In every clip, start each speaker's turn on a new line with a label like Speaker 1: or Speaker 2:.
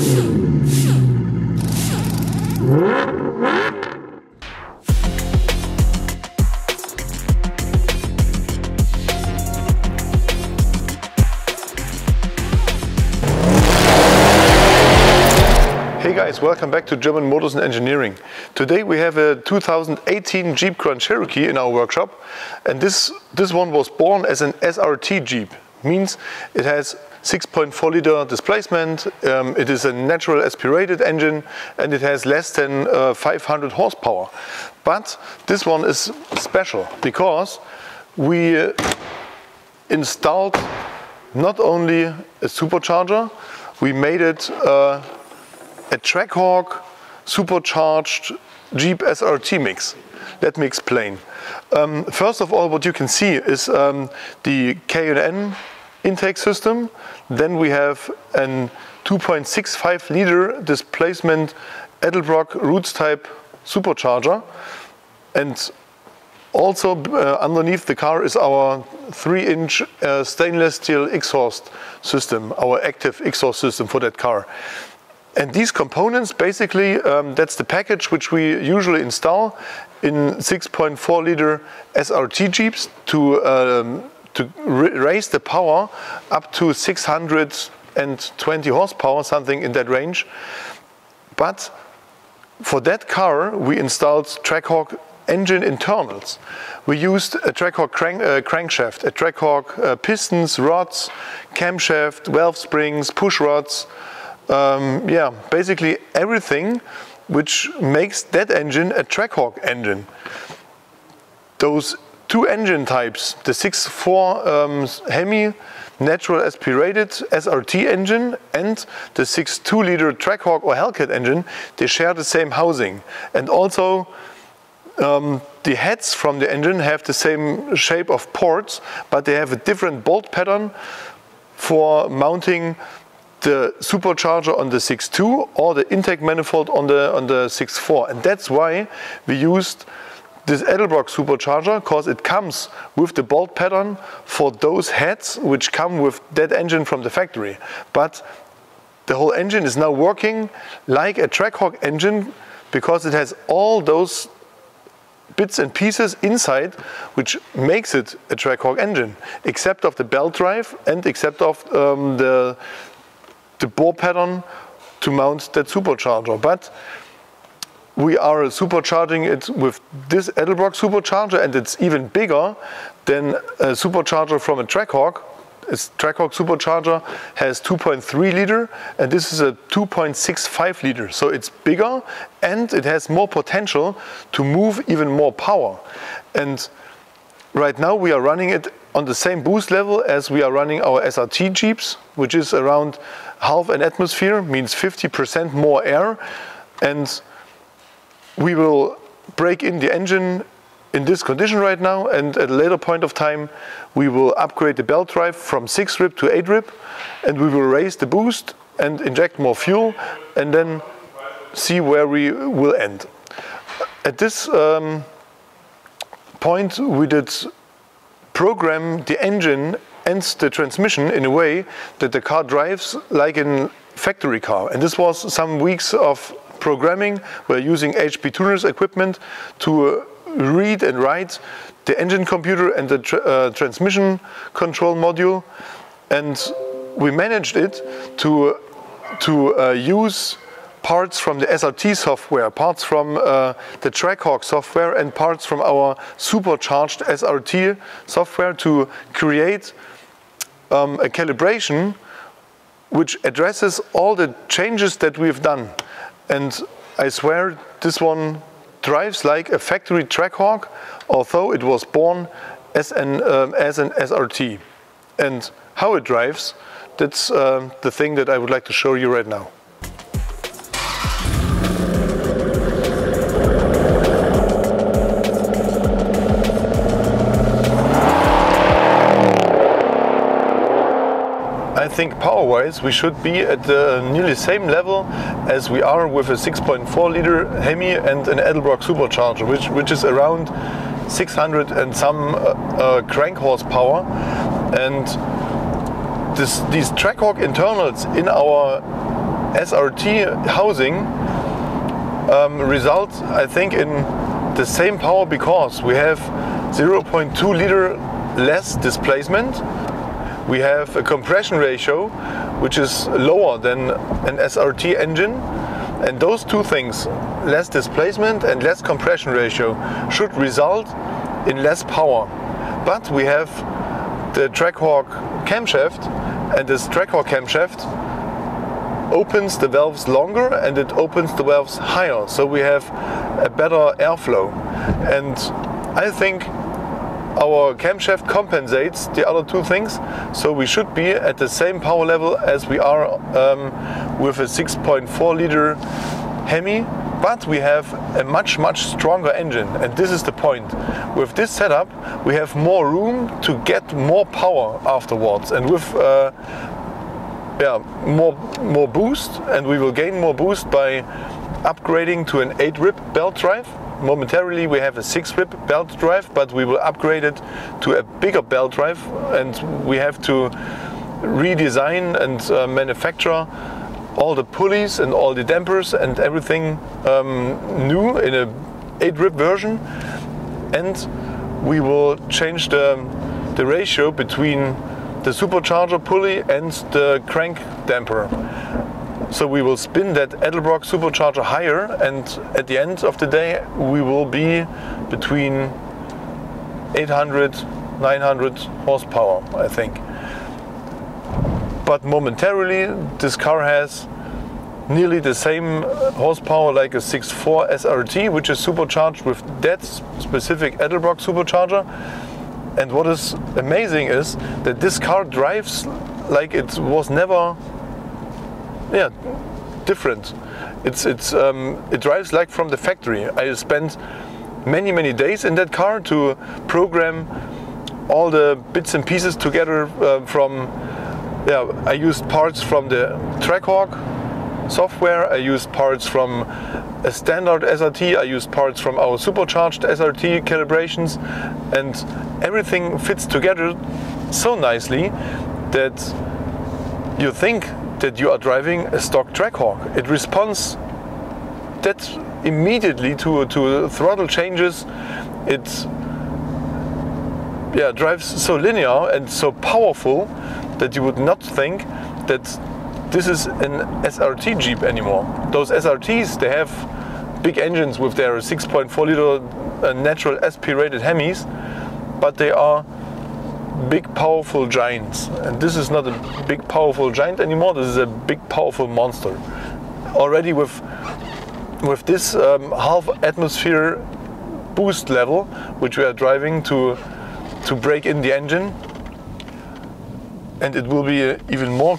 Speaker 1: Hey guys, welcome back to German Motors and Engineering. Today we have a 2018 Jeep Grand Cherokee in our workshop and this, this one was born as an SRT Jeep. Means it has 6.4 liter displacement, um, it is a natural aspirated engine and it has less than uh, 500 horsepower. But this one is special because we uh, installed not only a supercharger, we made it uh, a Trackhawk supercharged Jeep SRT mix. Let me explain. Um, first of all, what you can see is um, the K&N intake system. Then we have a 2.65 liter displacement Edelbrock Roots type supercharger. And also uh, underneath the car is our 3 inch uh, stainless steel exhaust system, our active exhaust system for that car. And these components, basically, um, that's the package which we usually install in 6.4 liter SRT Jeeps to, um, to raise the power up to 620 horsepower, something in that range. But for that car, we installed Trackhawk engine internals. We used a Trackhawk crank, uh, crankshaft, a Trackhawk uh, pistons, rods, camshaft, valve springs, push rods, um, yeah, basically everything which makes that engine a Trackhawk engine. Those two engine types, the 6.4 um, Hemi natural aspirated SRT engine and the 6.2 liter Trackhawk or Hellcat engine, they share the same housing. And also um, the heads from the engine have the same shape of ports, but they have a different bolt pattern for mounting the supercharger on the 6.2 or the intake manifold on the on the 6.4 and that's why we used this Edelbrock supercharger because it comes with the bolt pattern for those heads which come with that engine from the factory but the whole engine is now working like a Trackhawk engine because it has all those bits and pieces inside which makes it a Trackhawk engine except of the belt drive and except of um, the the bore pattern to mount that supercharger. But we are supercharging it with this Edelbrock supercharger and it's even bigger than a supercharger from a Trackhawk. A Trackhawk supercharger has 2.3 liter and this is a 2.65 liter. So it's bigger and it has more potential to move even more power. And right now we are running it on the same boost level as we are running our SRT Jeeps, which is around half an atmosphere, means 50% more air. And we will break in the engine in this condition right now and at a later point of time we will upgrade the belt drive from 6 rib to 8 rib and we will raise the boost and inject more fuel and then see where we will end. At this um, point we did program the engine and the transmission in a way that the car drives like a factory car. And this was some weeks of programming. We're using HP tuners equipment to uh, read and write the engine computer and the uh, transmission control module. And we managed it to, to uh, use parts from the SRT software, parts from uh, the Trackhawk software and parts from our supercharged SRT software to create um, a calibration which addresses all the changes that we've done. And I swear this one drives like a factory Trackhawk, although it was born as an, um, as an SRT. And how it drives, that's uh, the thing that I would like to show you right now. Think power-wise we should be at the nearly same level as we are with a 6.4 liter Hemi and an Edelbrock supercharger, which, which is around 600 and some uh, uh, crank horsepower. And this, these Trackhawk internals in our SRT housing um, results, I think, in the same power because we have 0.2 liter less displacement. We have a compression ratio which is lower than an SRT engine. And those two things, less displacement and less compression ratio, should result in less power. But we have the Trackhawk camshaft and this Trackhawk camshaft opens the valves longer and it opens the valves higher so we have a better airflow and I think our camshaft compensates the other two things so we should be at the same power level as we are um, with a 6.4 liter Hemi but we have a much much stronger engine and this is the point. With this setup we have more room to get more power afterwards and with uh, yeah, more more boost and we will gain more boost by upgrading to an 8 rib belt drive momentarily we have a 6 rib belt drive but we will upgrade it to a bigger belt drive and we have to redesign and uh, manufacture all the pulleys and all the dampers and everything um, new in a 8 rib version and we will change the, the ratio between the supercharger pulley and the crank damper. So we will spin that Edelbrock supercharger higher and at the end of the day we will be between 800 900 horsepower I think but momentarily this car has nearly the same horsepower like a 6.4 SRT, which is supercharged with that specific Edelbrock supercharger. And what is amazing is that this car drives like it was never, yeah, different. It's it's um, it drives like from the factory. I spent many many days in that car to program all the bits and pieces together uh, from yeah, I used parts from the Trackhawk software, I used parts from a standard SRT, I used parts from our supercharged SRT calibrations, and everything fits together so nicely that you think that you are driving a stock Trackhawk. It responds that immediately to, to throttle changes. It yeah, drives so linear and so powerful that you would not think that this is an SRT Jeep anymore. Those SRTs, they have big engines with their 6.4 liter uh, natural aspirated Hemis, but they are big powerful giants. And this is not a big powerful giant anymore, this is a big powerful monster. Already with with this um, half atmosphere boost level, which we are driving to to break in the engine, and it will be uh, even more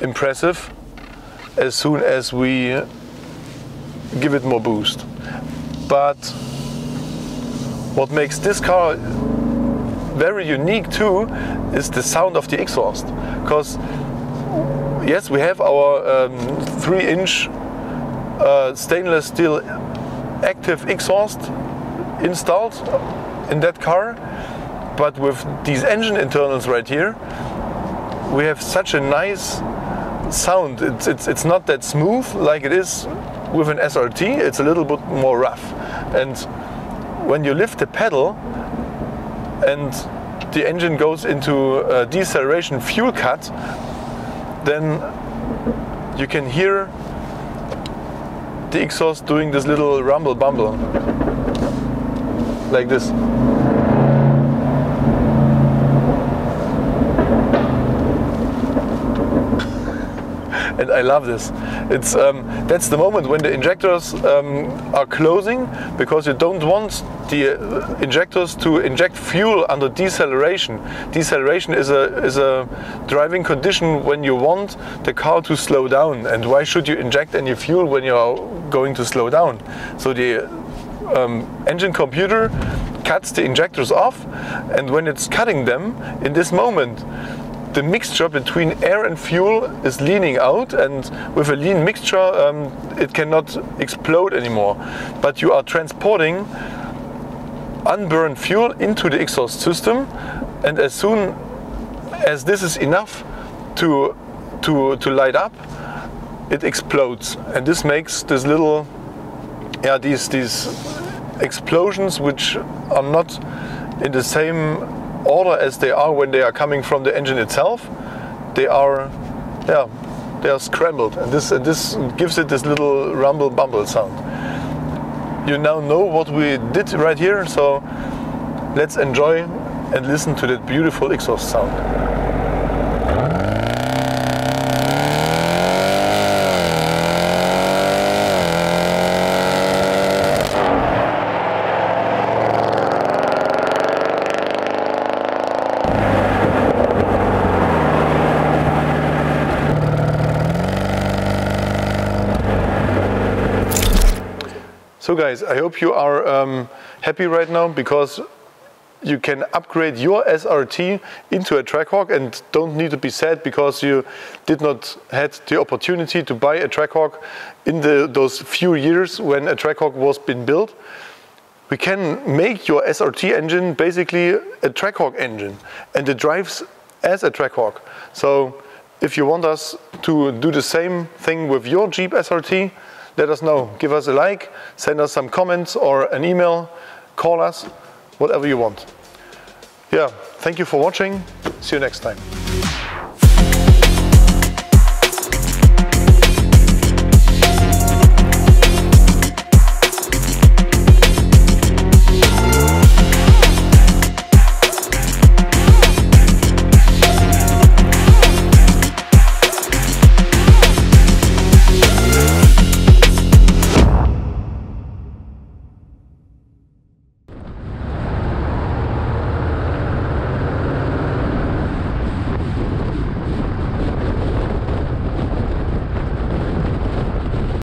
Speaker 1: impressive as soon as we give it more boost. But what makes this car very unique too is the sound of the exhaust. Because yes, we have our um, three inch uh, stainless steel active exhaust installed in that car, but with these engine internals right here, we have such a nice sound. It's, it's, it's not that smooth like it is with an SRT, it's a little bit more rough. And when you lift the pedal and the engine goes into a deceleration fuel cut, then you can hear the exhaust doing this little rumble bumble like this. I love this. It's um, that's the moment when the injectors um, are closing because you don't want the uh, injectors to inject fuel under deceleration. Deceleration is a is a driving condition when you want the car to slow down. And why should you inject any fuel when you are going to slow down? So the um, engine computer cuts the injectors off, and when it's cutting them in this moment, the mixture between air and fuel is leaning out and with a lean mixture um, it cannot explode anymore. But you are transporting unburned fuel into the exhaust system and as soon as this is enough to, to, to light up, it explodes. And this makes this little, yeah, these, these explosions which are not in the same order as they are when they are coming from the engine itself. They are, yeah, they are scrambled, and this and this gives it this little rumble bumble sound. You now know what we did right here, so let's enjoy and listen to that beautiful exhaust sound. Guys, I hope you are um, happy right now because you can upgrade your SRT into a Trackhawk and don't need to be sad because you did not had the opportunity to buy a Trackhawk in the, those few years when a Trackhawk was been built. We can make your SRT engine basically a Trackhawk engine and it drives as a Trackhawk. So if you want us to do the same thing with your Jeep SRT, let us know. Give us a like, send us some comments or an email, call us, whatever you want. Yeah, thank you for watching. See you next time.